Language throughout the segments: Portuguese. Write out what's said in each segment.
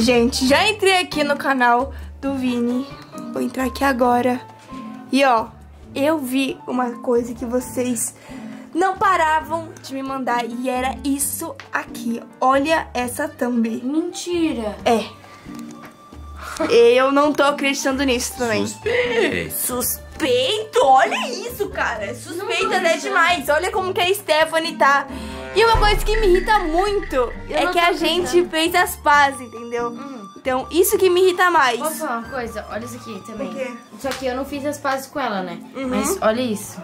Gente, já entrei aqui no canal do Vini. Vou entrar aqui agora. E ó, eu vi uma coisa que vocês não paravam de me mandar e era isso aqui. Olha essa thumb. Mentira. É. Eu não tô acreditando nisso também. Suspeito. Suspeito? Olha isso, cara. Suspeita até demais. Olha como que a Stephanie tá. E uma coisa que me irrita muito é não que a gente fez as pazes, entendeu? Hum. Então, isso que me irrita mais. Posso falar uma coisa? Olha isso aqui também. O quê? Só que eu não fiz as pazes com ela, né? Uhum. Mas olha isso.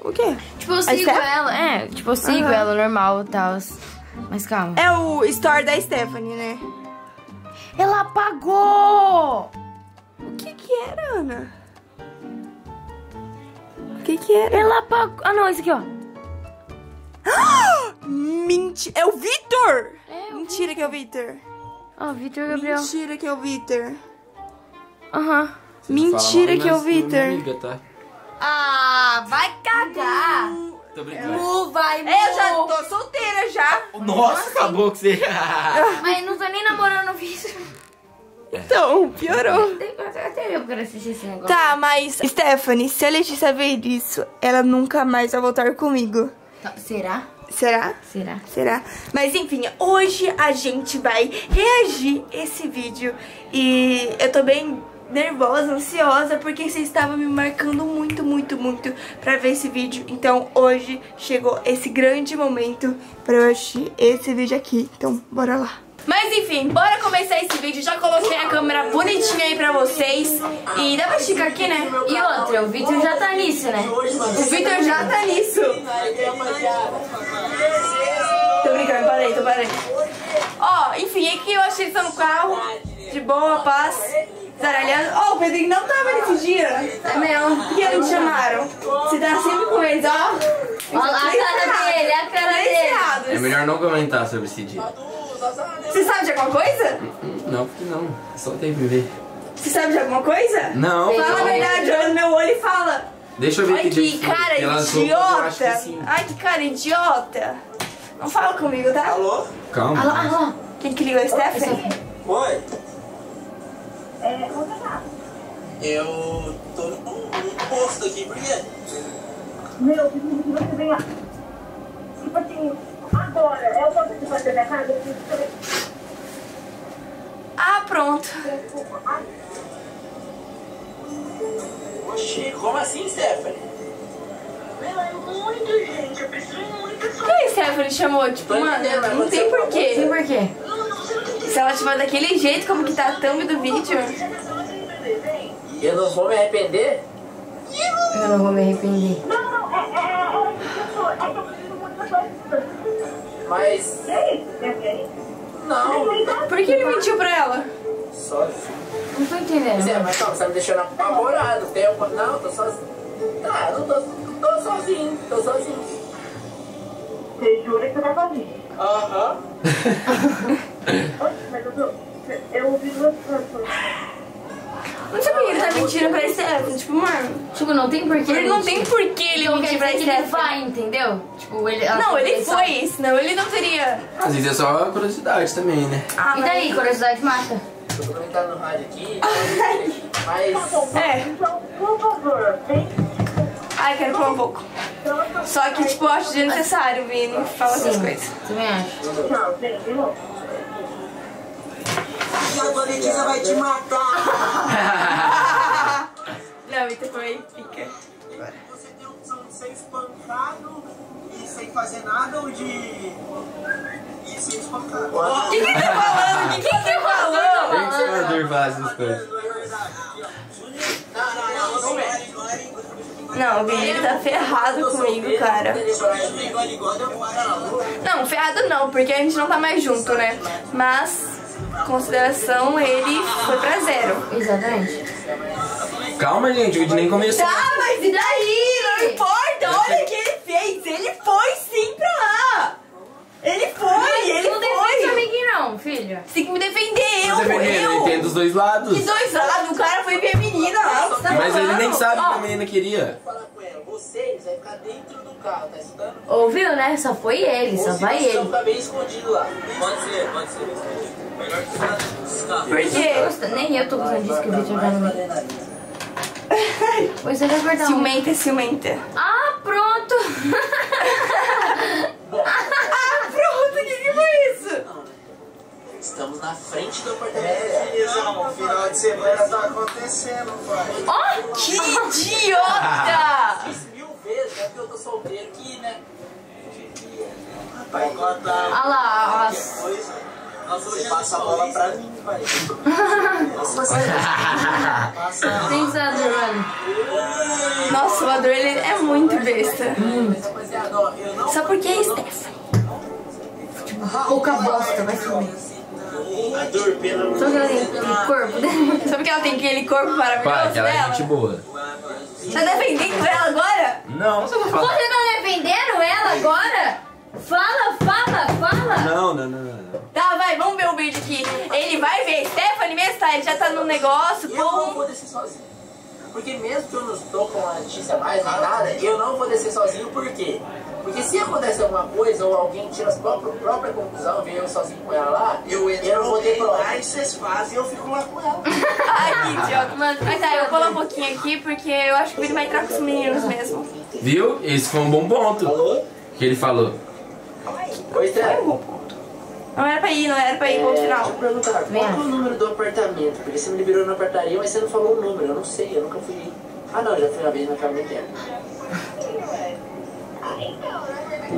O quê? Tipo, eu sigo ela. É, tipo, eu sigo Aham. ela normal e tal. Mas calma. É o story da Stephanie, né? Ela apagou! O que que era, Ana? O que que era? Ela apagou. Ah, não, esse aqui, ó. Mentira. É o Vitor! É, o Mentira que é o Vitor. Ó, Vitor Gabriel. Mentira que é o Vitor. Aham. Mentira que é o Vitor. Tá? Ah, vai cagar! Tô brincando. Mu, vai, Mu! É, eu já tô solteira já. Nossa, acabou que você. Mas não tô nem namorando o Vitor. Então, piorou. Até eu quero assistir esse negócio. Tá, mas Stephanie, se a Letícia ver isso, ela nunca mais vai voltar comigo. Tá, Será? Será? Será? Será? Mas enfim, hoje a gente vai reagir esse vídeo e eu tô bem nervosa, ansiosa, porque vocês estavam me marcando muito, muito, muito pra ver esse vídeo. Então hoje chegou esse grande momento pra eu assistir esse vídeo aqui. Então, bora lá. Mas enfim, bora começar esse vídeo. Já coloquei a câmera bonitinha aí pra vocês. E dá pra esticar aqui, né? E outra, o Vitor já tá nisso, né? O Victor já tá nisso. Tô brincando, parei, tô parei. Ó, enfim, é que eu achei eles no carro, de boa, paz, zaralhando. Ó, o Pedrinho não tava nesse dia. É mesmo. Por que não te chamaram? Você tá sempre com eles, ó. Olha lá a cara dele, a cara dele. É melhor não comentar sobre esse dia. Você sabe de alguma coisa? Não, porque não. Só tem que ver. Você sabe de alguma coisa? Não, Fala a não. verdade, olha no meu olho e fala. Deixa eu ver Ai, que que cara idiota. Ai, que cara idiota. Não fala comigo, tá? Alô? Calma. Lá, olha lá. Quem que ligou? A Stephanie? Oi? Eu tô num posto aqui, por quê? Meu, você venha. Tipo assim, agora. É o que você fazer minha casa? Eu preciso que você pronto. Oxi, como assim, Stephanie? Meu, é muito, gente. Eu preciso muito. Por que a Stephanie chamou? Tipo, mano, não tem Tem porquê. por quê? Se ela tiver daquele jeito, como que tá a thumb do vídeo. Eu não vou me arrepender? Eu não vou me arrepender. Não, não, é, é, é, tipo, é. Mas. E? Não. Por que ele mentiu pra ela? Só. Não tô entendendo. Mas calma, você tá me deixando apavorado. Tem alguma. Não, tô sozinho. Ah, não tô, tô sozinho. Tô sozinho. Você jura que você tá sozinho? Aham. Oxe, mas eu tô... Eu ouvi duas coisas. Não sei por que ele tá mentindo pra Stephanie. Tipo, mano, Tipo, não tem porquê. ele não tem por que ele Então mentir quer pra que ele vai, entendeu? Tipo, ele... Não, ele foi, senão ele não teria. Às vezes é só curiosidade também, né? Ah, E daí, curiosidade mata. Eu tô comentando no rádio aqui. Mas. É. Então, por favor, vem. Ai, quero comer um pouco. Só que, tipo, eu acho desnecessário, Vini, falar essas coisas. Também acho. Tchau, vem. E a Letícia vai te matar. Não, Vitor foi pica. Você tem a opção de ser espancado e sem fazer nada ou de. O que que tá falando? O que que tá falando? Tem que ser maduro falar essas coisas. Não, o Vini ele tá ferrado comigo, cara. Não, ferrado não, porque a gente não tá mais junto, né? Mas, consideração, ele foi pra zero. Exatamente. Calma, gente, o vídeo nem começou. Tá, mas e daí? Não importa, olha o que ele fez. Ele foi sim pra lá. Ele foi, ele não defende seu foi. amiguinho não, filho. Você tem que me defender, eu, Defendendo, eu. ele tem dos dois lados. Que dois lados, o cara foi ver a menina lá. você tá Mas ele nem sabe o que a menina queria. Fala com ela, vocês vai ficar dentro do carro, tá escutando? Ouviu, né? Só foi ele, só Ou vai ele. ficar bem escondido lá. Pode ser, pode ser. Melhor que Por quê? Nossa, nem eu tô gostando disso que o Victor tá no meio. Pois vai cortar um. Ciumenta, ciumenta. Ah, pronto! Ah, pronto, o que, que foi isso? Estamos na frente do apartamento Lisão. O final de semana tá acontecendo, pai. Ó! Que idiota! Fiz mil vezes, é porque eu tô solteiro aqui, né? Rapaz, contar. Olha lá. Depois, você passa a bola pra mim, pai. Nossa, o Ador, ele é muito besta. Rapaziada, ó, eu não Só porque é Stephanie. Pouca bosta, vai sumir. Ador, pelo amor Só que ela tem aquele corpo dela. Só porque ela tem aquele corpo maravilhoso Pai, aquela é dela. gente boa. Tá defendendo ela agora? Não, você não fala. Você tá defendendo ela agora? Fala, fala, fala! Não, não, não, não. Tá, vai, vamos ver o vídeo aqui. Ele vai ver. Stephanie mesmo, tá? Ele já tá no negócio. Eu não vou descer sozinho. Porque mesmo que eu não estou com a notícia mais nada, eu não vou descer sozinho, por quê? Porque se acontece alguma coisa ou alguém tira a própria, própria conclusão, vem eu sozinho com ela lá, eu, eu não vou ter problema. Aí vocês fazem e eu fico lá com ela. Ai, que idiota. Mano, mas tá, eu vou um pouquinho aqui porque eu acho que o vídeo vai entrar com os meninos mesmo. Viu? Esse foi um bom ponto. Alô? Que ele falou. Oi, Té. Não era pra ir, não era pra ir, ponto Deixa eu final. perguntar, qual que é o número do apartamento? Porque você me liberou na portaria, mas você não falou o número, eu não sei, eu nunca fui. Ah não, já fui uma vez na casa do tempo.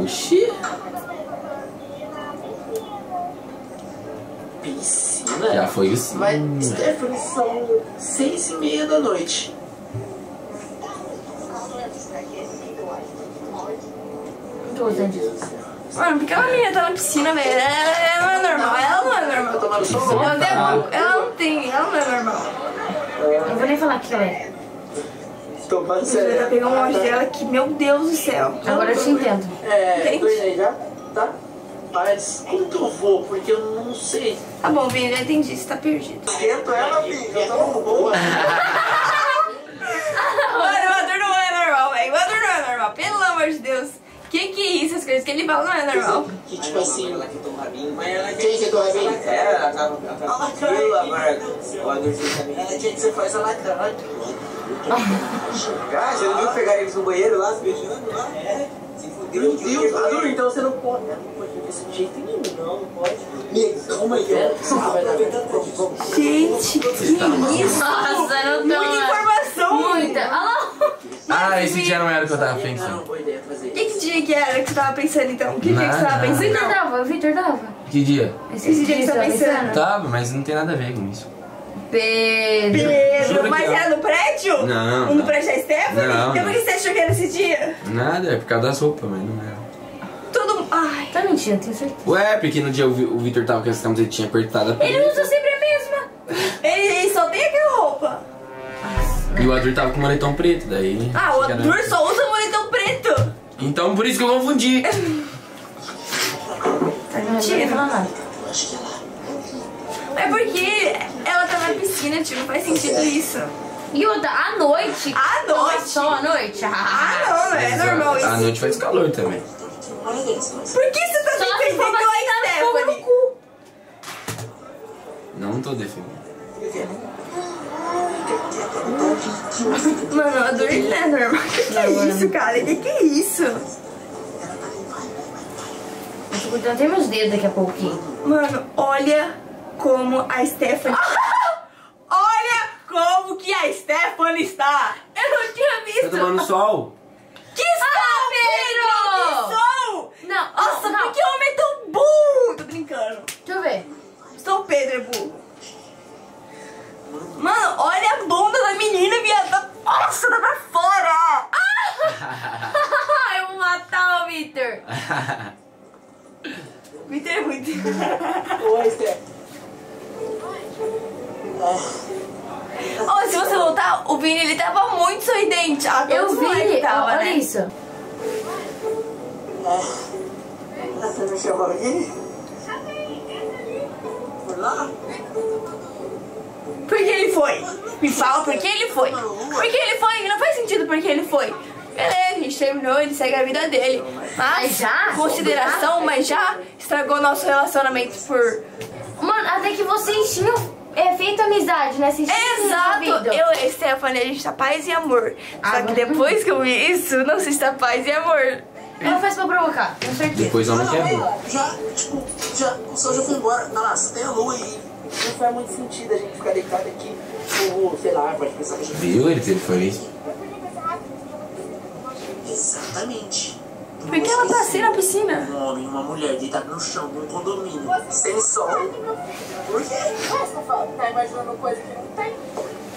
Oxi. Piscina? Já foi isso. Mas, Stephanie, são seis e meia da noite. Mano, porque aquela menina tá na piscina, velho. Ela, ela não é normal. Ela não é Tá normal. Ela, não- ela não tem. Ela não é normal. Não vou nem falar que ela é. Tomando Você tá pegando um monte dela que, meu Deus do céu. Agora eu te entendo. É, Entende? tô indo aí já? Tá? Mas como que eu vou? Porque eu não sei. Tá bom, Vini, já entendi. Você tá perdido. Esquento ela, filho. Eu tô boa. Mano, o Ador não é normal, velho. O Ador não é normal. Pelo amor de Deus. Que que é isso? As coisas que ele fala não é normal. Que tipo assim. Mas ela Quem que é do Rabinho? É, ela tava ela tava com frio agora. O adolescente também. Ela tinha que você faz a lacrada. Ah, você não viu pegar eles no banheiro lá, se beijando lá? É. Se fudeu. Meu Deus, então você não pode. Não pode desse jeito nenhum. Não, não pode. Calma aí. É. Gente, que isso? Nossa, não tô. Muita informação. Muita. Olha lá. Ah, esse dia não era o que eu tava pensando. boa ideia fazer Que, que dia que era que você tava pensando então? Que dia que você tava Nada. O Victor pensando? dava, o Victor dava. Que dia? Esse dia que você tá pensando? Tava, mas não tem nada a ver com isso. Pedro. Pedro, que mas era no prédio? Não, Um no prédio da Stephanie? Não, Então por que você achou que era esse dia? Nada, é por causa das roupas, mas não era. Todo Ai. Tá mentindo, tenho certeza. Ué, porque no dia o Vi- o Victor tava com essa camisetinha apertada. Ele usa sempre a mesma. Ele, ele só tem aquela roupa. E o Adur tava com moletom preto, daí. Ah, o que era- Arthur só usa moletom preto. Então por isso que eu confundi. Tá Não vou mentira? falar nada. É porque piscina, tipo, não faz sentido isso. E outra, à noite. À noite? Só à noite? Ah, não, não é normal isso. À noite faz calor também. Por que você tá Só defendendo a fogo no Stephanie? cu. Não tô defendendo. Mano, a dor não é normal. Que que é isso, cara? Que que é isso? Eu tô cortando até meus dedos daqui a pouquinho. Mano, olha como a Stephanie... que a Stephanie está! Eu não tinha Tá visto! tomando sol? Que sol, Pedro! Que sol! Não, lá? Por que ele foi? Me fala por que ele foi. Por que ele foi? Não faz sentido por que ele foi. Beleza, a gente terminou, ele segue a vida dele. Mas, Mas já? consideração, mas já estragou nosso relacionamento por... Mano, até que vocês tinham é, feito amizade, né? Vocês Exato! Eu e Stephanie, a gente tá paz e amor. Só que depois que eu vi isso, não se está paz e amor. Ela faz pra provocar, tenho certeza. Depois homem que é bom. Já, tipo, já, o sol já foi embora. Você tem a lua e não faz muito sentido a gente ficar deitado aqui. Ou, sei lá, pode pensar que a gente... Viu? Ele teve foi isso. Exatamente. Por que ela tá assim na piscina? Um homem e uma mulher deitados no chão num condomínio, sem sol. Por quê? Tá imaginando coisa que não tem?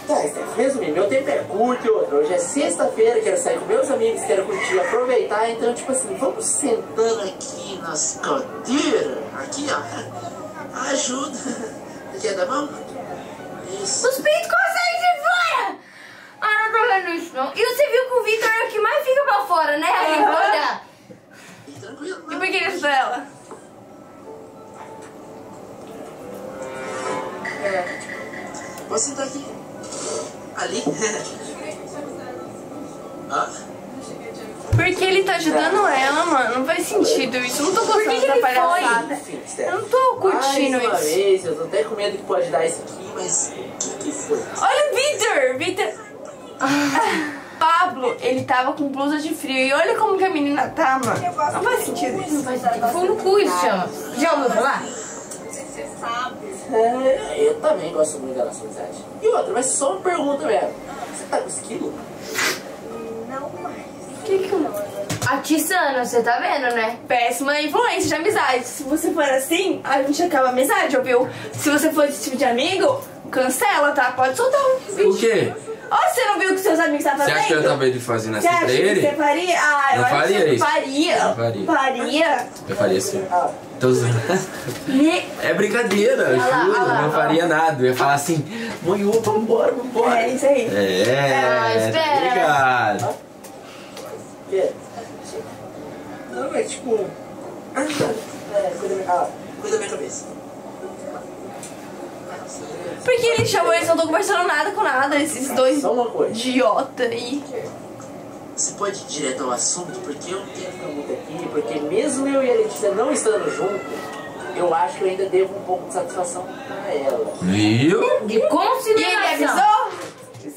Tá, Steph, resumindo, meu tempo é curto e outro. Hoje é sexta-feira, quero sair com meus amigos, quero curtir, aproveitar. Então, tipo assim, vamos sentando aqui nas cadeiras. Aqui, ó. Ajuda. Quer dar mão? Isso. Os Pablo, ele tava com blusa de frio. E olha como que a menina tá, mano. Não faz sentido isso. Não faz sentido. Fogo no cu isso chama. Já ouviu falar? Você sabe. É, eu também gosto muito da nossa amizade. E outra, mas só uma pergunta mesmo. Você tá com esquilo? Não mais. Que que eu... Atiçando, você tá vendo, né? Péssima influência de amizade. Se você for assim, a gente acaba a amizade, ouviu? Se você for esse tipo de amigo, cancela, tá? Pode soltar um vídeo. O quê? Você não viu o que seus amigos estavam Você fazendo? acha que eu tava ele fazendo Você assim acha pra que ele? você faria? Ah, eu Não que faria você isso. faria. Não faria. Faria. Eu faria assim. Ah, Tô zoando. É brincadeira, eu lá, juro. olha lá, não lá. faria nada. Eu ia falar assim, mãe, ô, vambora, vambora. É isso aí. É, Ah, espera. tá ligado. que? Não, é tipo. Ah, é, ah, cuida da minha cabeça. Porque ele chamou, eles não estão conversando nada com nada, esses dois Só uma coisa. idiota aí. Você pode ir direto ao assunto, porque eu não tenho que ficar muito aqui, porque mesmo eu e a Letícia não estando juntos, eu acho que eu ainda devo um pouco de satisfação pra ela. Viu? De E ele consideração. avisou?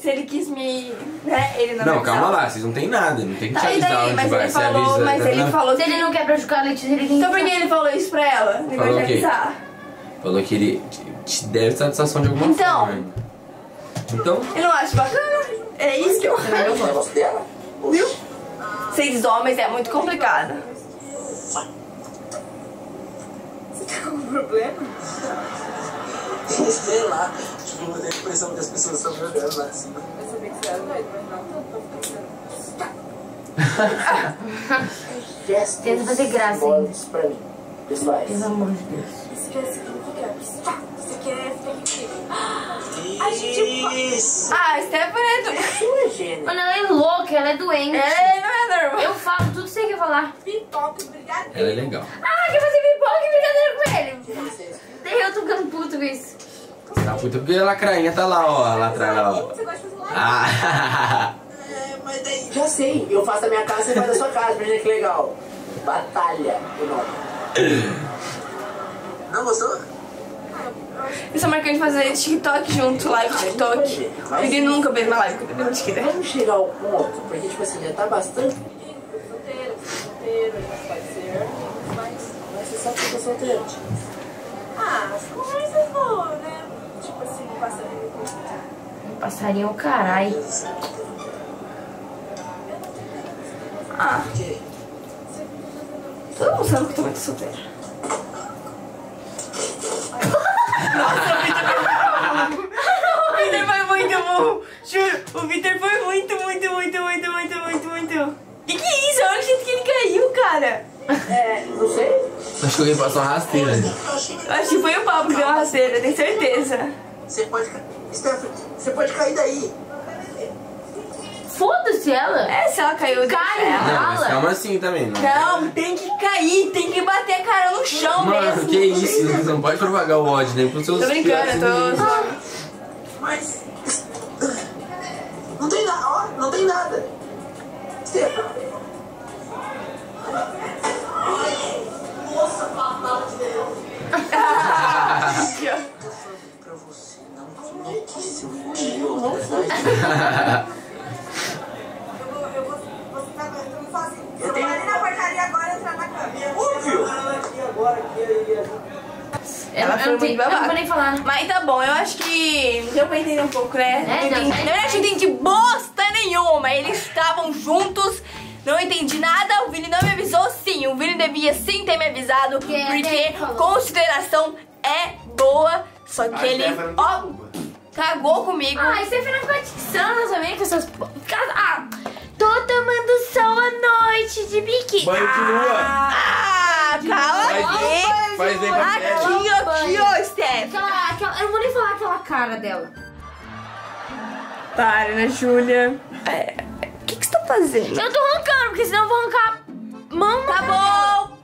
Se ele quis me. Né? Ele não, Não, me calma lá, vocês não tem nada, não tem que te Tá, e avisar daí? onde Mas vai. ele falou, avisa, mas tá ele vendo? falou Se ele não quer prejudicar a Letícia, ele tem Então por que ele falou isso pra ela? Ele vai Falou te o quê? avisar. Falou que ele te- deve satisfação de alguma Então. forma. Então, Eu não acho bacana. É isso que eu Você não viu o acho. negócio dela? Viu? Seis homens é muito complicado. Você tá com algum problema? Sei lá, tipo, eu tenho a impressão que as pessoas estão me olhando lá assim. Eu sabia que você era doido, mas não tô. Gestos Tenta fazer graça, hein? simbólicos pra mim, pessoais. Pelo amor de Deus. Isso quer significar. Você aqui? A gente Isso! Ah, a Stephanie é do... Sua gênio. Mano, ela é louca, ela é doente. É, não é normal. Eu falo tudo que você quer falar. pipoca e brigadeiro. ela é legal. Ah, quer fazer pipoca e brincadeira com ele. Daí eu tô ficando puto com isso. Tá puta porque a lacrainha tá lá, ó, lá atrás, lá, ó. Você gosta de? Ah, É, mas daí. Já sei, eu faço a minha casa, você faz a sua casa, imagina que legal. Batalha, o nome. Não gostou? Eles estão marcando de fazer TikTok junto, live TikTok. Ele nunca fez uma live com o Pedro Mesquita. Vamos chegar ao ponto, porque tipo assim, já tá bastante. Solteiro, solteiro, a gente pode ser mas. Mas você sabe que eu tô solteiro. Ah, as conversas boas, né? Tipo assim, passarinho com. Passarinho é o caralho. Ah, Que? todo mundo sabe que eu tô muito solteira. Nossa, o Vitor foi muito bom. Juro, o Vitor foi muito, muito, muito, muito, muito, muito, muito. Que que é isso? Olha o jeito que ele caiu, cara. É, não sei. acho que alguém passou uma rasteira. acho que foi o Pablo que deu uma rasteira, tenho certeza. você pode. Stephanie, você pode cair daí. Foda-se ela. É, se ela caiu, Cai, ela. Não, mas calma assim também. Não, Não, tem que cair, tem que bater a cara no chão Mano, mesmo. que isso? Você não pode propagar o ódio nem pros seus Tô brincando, eu tô filhos. zoando. Mas. Não tem nada, ó, não tem nada. Foi não muito eu não vou nem falar. Mas tá bom, eu acho que deu pra entender um pouco, né? É, Não entendi- né? Eu entendi bosta nenhuma. Eles estavam juntos, não entendi nada. O Vini não me avisou, sim. O Vini devia sim ter me avisado, Que é, porque falou. consideração é boa. Só que ele, ó, cagou comigo. Ah, você foi na competição também com essas... Ah, tô tomando sol à noite de biquíni. Banho de lua. Ah, cala Faz aqui. bem, faz bem pra Aqui, pele. aqui, ó, Steph. Aquela, aquela, eu não vou nem falar aquela cara dela. Para, né, Júlia? É, O que, que você tá fazendo? Eu tô arrancando, porque senão eu vou arrancar mão Tá bom!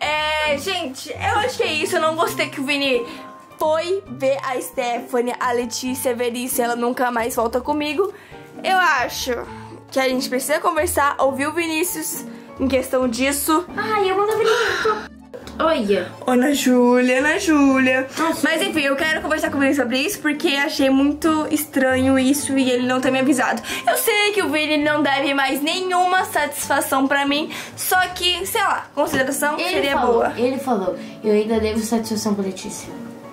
É, gente, eu acho que é isso. Eu não gostei que o Vini foi ver a Stephanie, a Letícia, a Verícia, ela nunca mais volta comigo. Eu acho que a gente precisa conversar, ouvir o Vinícius em questão disso. Ai, eu mando abrir. Olha. Ana Júlia, Ana Júlia. Mas enfim, eu quero conversar com o Vini sobre isso porque achei muito estranho isso e ele não ter me avisado. Eu sei que o Vini não deve mais nenhuma satisfação pra mim, só que, sei lá, consideração Ele seria falou, boa. ele falou, eu ainda devo satisfação pra Letícia.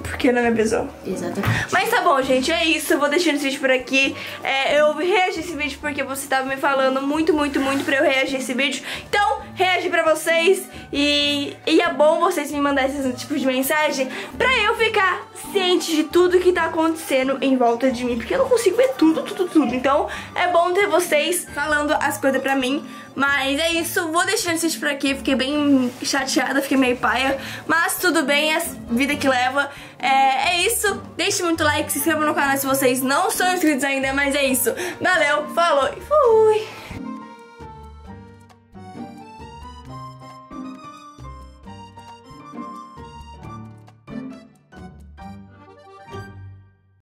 Porque não me avisou. Exatamente. Mas tá bom, gente, é isso. Eu vou deixando esse vídeo por aqui. É, eu reagi esse vídeo porque você tava me falando muito, muito, muito pra eu reagir esse vídeo. Então, reagi pra vocês. E, e é bom vocês me mandarem esse tipo de mensagem pra eu ficar ciente de tudo que tá acontecendo em volta de mim. Porque eu não consigo ver tudo, tudo, tudo. Então, é bom ter vocês falando as coisas pra mim. Mas é isso, vou deixando esse vídeo por aqui. Fiquei bem chateada, fiquei meio paia. Mas tudo bem, é a vida que leva. É, é isso, deixe muito like, se inscreva no canal se vocês não são inscritos ainda. Mas é isso, valeu, falou e fui!